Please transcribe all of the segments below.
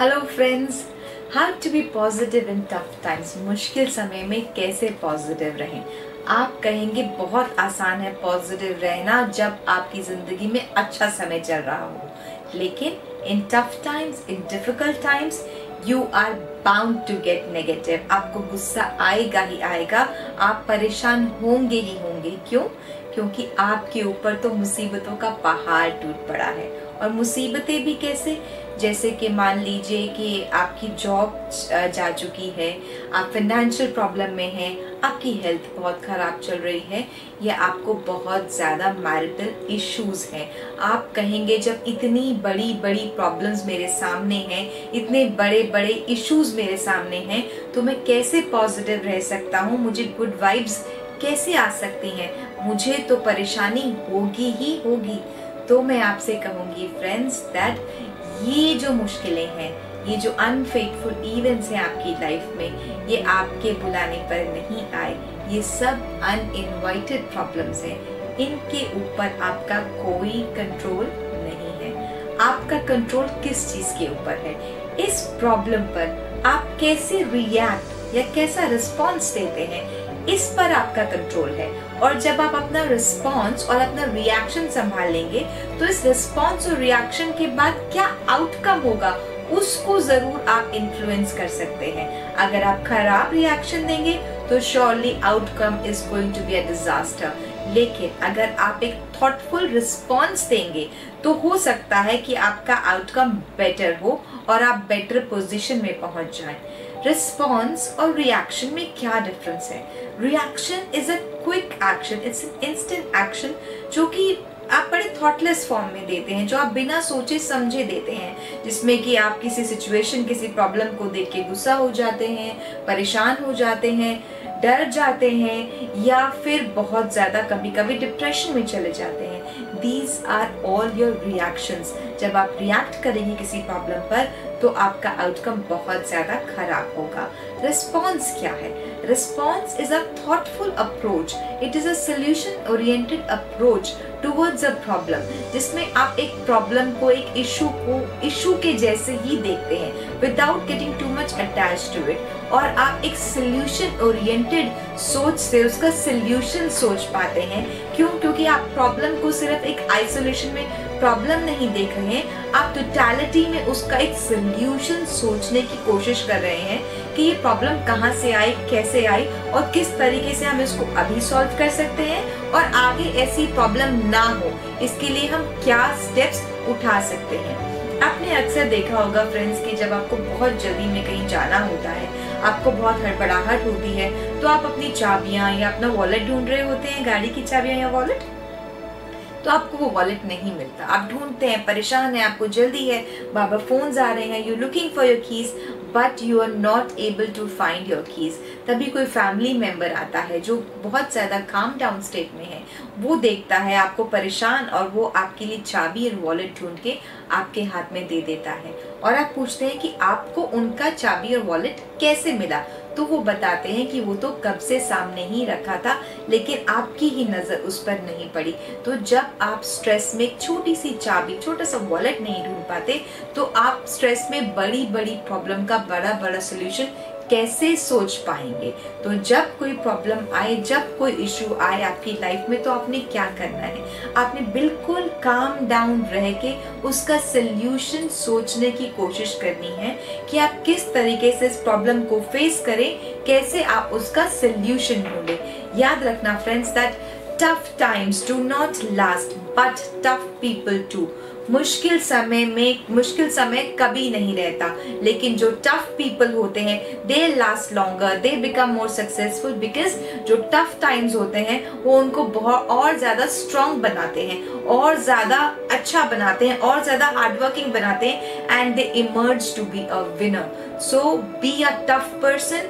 Hello friends how to be positive in tough times मुश्किल समय में कैसे पॉजिटिव रहें? आप कहेंगे, बहुत आसान है पॉजिटिव रहना जब आपकी ज़िंदगी में अच्छा समय चल रहा हो. लेकिन in tough times in difficult times you are bound to get negative आपको गुस्सा आएगा ही आएगा। आप परेशान होंगे ही होंगे। क्यों? क्योंकि आपके ऊपर तो मुसीबतों का पहाड़ टूट पड़ा है। और मुसीबतें भी कैसे? जैसे कि मान लीजिए कि आपकी जॉब जा चुकी है, आप फिनेंशियल प्रॉब्लम में हैं, आपकी हेल्थ बहुत ख़राब चल रही है, या आपको बहुत ज़्यादा मैरिटल इश्यूज़ हैं। आप कहेंगे, जब इतनी बड़ी बड़ी प्रॉब्लम्स मेरे सामने हैं, इतने बड़े बड़े इश्यूज़ मेरे सामने हैं तो मैं कैसे पॉजिटिव रह सकता हूँ? मुझे गुड वाइब्स कैसे आ सकती हैं? मुझे तो परेशानी होगी ही होगी। तो मैं आपसे कहूँगी फ्रेंड्स दैट ये जो मुश्किलें हैं, ये जो अनफेटफुल इवेंट्स हैं आपकी लाइफ में, ये आपके बुलाने पर नहीं आए। ये सब अनइनवाइटेड प्रॉब्लम्स हैं। इनके ऊपर आपका कोई कंट्रोल नहीं है। आपका कंट्रोल किस चीज़ के ऊपर है? इस प्रॉब्लम पर आप कैसे रिएक्ट या कैसा रिस्पॉन्स देते हैं? इस पर आपका कंट्रोल है। और जब आप अपना रिस्पॉन्स और अपना रिएक्शन संभाल लेंगे तो इस रिस्पॉन्स और रिएक्शन के बाद क्या आउटकम होगा, उसको ज़रूर आप इन्फ्लुएंस कर सकते हैं। अगर आप खराब रिएक्शन देंगे तो surely outcome is going to be a disaster लेकिन अगर आप एक थॉटफुल रिस्पॉन्स देंगे तो हो सकता है कि आपका आउटकम बेटर हो और आप बेटर पोजिशन में पहुँच जाएँ। रिस्पॉन्स और रिएक्शन में क्या डिफरेंस है? Reaction is a quick action it's an instant action जो कि आप बड़े थॉटलेस फॉर्म में देते हैं, जो आप बिना सोचे समझे देते हैं, जिसमें कि आप किसी सिचुएशन किसी प्रॉब्लम को देख के गुस्सा हो जाते हैं, परेशान हो जाते हैं, डर जाते हैं, या फिर बहुत ज़्यादा कभी कभी डिप्रेशन में चले जाते हैं। These are all your reactions जब आप रिएक्ट करेंगे किसी प्रॉब्लम पर तो आपका आउटकम बहुत ज़्यादा खराब होगा। रिस्पॉन्स क्या है? Response is a thoughtful approach it is a solution oriented approach towards a problem जिसमें आप एक प्रॉब्लम को, एक इशू को इशू के जैसे ही देखते हैं without getting too much attach to it और आप एक सोल्यूशन ओरिएंटेड सोच से उसका सोल्यूशन सोच पाते हैं। क्यों? क्योंकि आप प्रॉब्लम को सिर्फ़ एक आइसोलेशन में प्रॉब्लम नहीं देख रहे हैं। आप टोटलिटी में उसका एक सोल्यूशन सोचने की कोशिश कर रहे हैं कि ये प्रॉब्लम कहाँ से आई, कैसे आई और किस तरीके से हम इसको अभी सॉल्व कर सकते हैं और आगे ऐसी प्रॉब्लम ना हो। इसके लिए हम क्या स्टेप्स उठा सकते हैं? आपने अक्सर देखा होगा फ्रेंड्स कि जब आपको बहुत जल्दी में कहीं जाना होता है, आपको बहुत हड़बड़ाहट होती है तो आप अपनी चाबियाँ या अपना वॉलेट ढूंढ रहे होते हैं, गाड़ी की चाबियाँ या वॉलेट तो आपको वो वॉलेट नहीं मिलता। आप ढूंढते हैं, परेशान है, आपको जल्दी है। बाबा फ़ोन आ रहे हैं you looking for your keys but you are not able to find your keys तभी कोई फैमिली मेंबर आता है जो बहुत ज़्यादा काम डाउन स्टेट में है। वो देखता है, आपको परेशान और वो आपके लिए चाबी और वॉलेट ढूंढ के आपके हाथ में दे देता है। और आप पूछते हैं कि आपको उनका चाबी और वॉलेट कैसे मिला? तो वो बताते हैं कि वो तो कब से सामने ही रखा था, लेकिन आपकी ही नज़र उस पर नहीं पड़ी। तो जब आप स्ट्रेस में छोटी सी चाबी छोटा सा वॉलेट नहीं ढूंढ पाते तो आप स्ट्रेस में बड़ी बड़ी प्रॉब्लम का बड़ा बड़ा सोल्यूशन कैसे सोच पाएँगे? तो जब कोई प्रॉब्लम आए, जब कोई इश्यू आए आपकी लाइफ में तो आपने क्या करना है? आपने बिल्कुल काम डाउन रह के उसका सोल्यूशन सोचने की कोशिश करनी है कि आप किस तरीके से इस प्रॉब्लम को फेस करें, कैसे आप उसका सल्यूशन ढूंढे। याद रखना friends that tough times do not last but tough people too मुश्किल समय में, मुश्किल समय कभी नहीं रहता। लेकिन जो टफ पीपल होते हैं they last longer they become more successful because जो टफ टाइम्स होते हैं, वो उनको बहुत, और ज़्यादा स्ट्रांग बनाते हैं, और ज़्यादा अच्छा बनाते हैं, और ज़्यादा हार्डवर्किंग बनाते हैं and they emerge to be a winner so be a tough person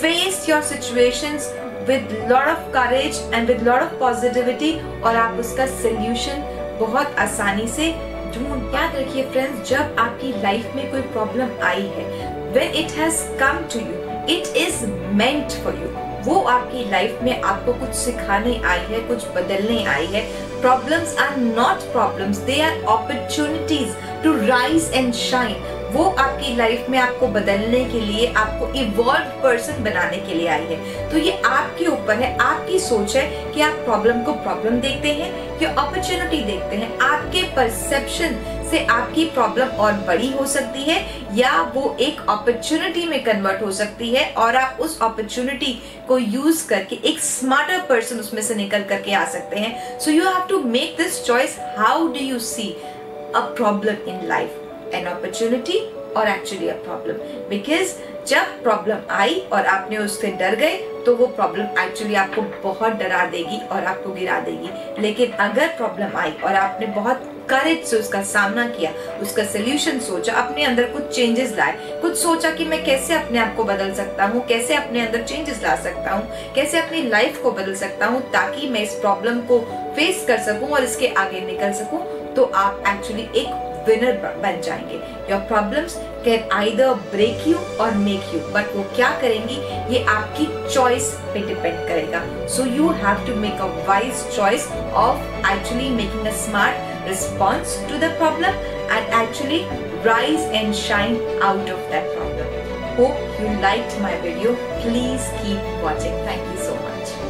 face your situations with lot of courage and with lot of positivity और आप उसका सोल्यूशन बहुत आसानी से ढूंढ याद रखिए फ्रेंड्स जब आपकी लाइफ में कोई प्रॉब्लम आई है, when it has come to you, it is meant for you. वो आपकी लाइफ में आपको कुछ सिखाने आई है, कुछ बदलने आई है। Problems are not problems they are opportunities to rise and shine वो आपकी लाइफ में आपको बदलने के लिए, आपको इवॉल्व पर्सन बनाने के लिए आई है। तो ये आपके ऊपर है, आपकी सोच है कि आप प्रॉब्लम को प्रॉब्लम देखते हैं या अपॉर्चुनिटी देखते हैं। आपके परसेप्शन से आपकी प्रॉब्लम और बड़ी हो सकती है, या वो एक अपॉर्चुनिटी में कन्वर्ट हो सकती है, और आप उस अपॉर्चुनिटी को यूज़ करके एक स्मार्टर पर्सन उसमें से निकल करके आ सकते हैं। So you have to make this choice how do you see a problem in life an opportunity और एक्चुअली अ प्रॉब्लम बिकॉज़ जब प्रॉब्लम आई और आपने उससे डर गए तो वो प्रॉब्लम एक्चुअली आपको बहुत डरा देगी और आपको गिरा देगी। लेकिन अगर प्रॉब्लम आई और आपने बहुत करेज से उसका सामना किया, उसका सोल्यूशन सोचा, अपने अंदर कुछ चेंजेस लाए, कुछ सोचा कि मैं कैसे अपने आप को बदल सकता हूँ, कैसे अपने अंदर चेंजेस ला सकता हूँ, कैसे अपनी लाइफ को बदल सकता हूँ ताकि मैं इस प्रॉब्लम को फेस कर सकूँ और इसके आगे निकल सकूँ तो आप एक्चुअली एक विनर बन जाएँगे। Your problems can either break you और मेक यू बट वो क्या करेंगी? ये आपकी चॉइस पे डिपेंड करेगा. So you have to make a wise choice of actually making a smart response to the problem and actually rise and shine out of that problem hope you like my video please keep watching thank you so much